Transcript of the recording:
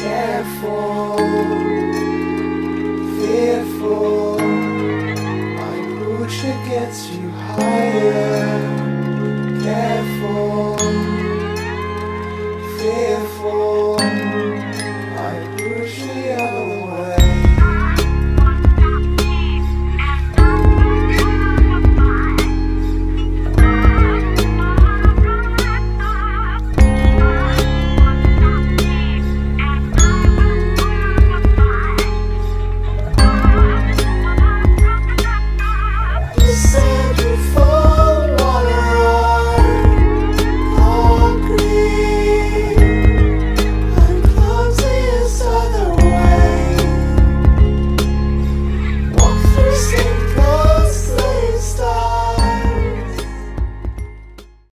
Careful, fearful. My push gets you higher.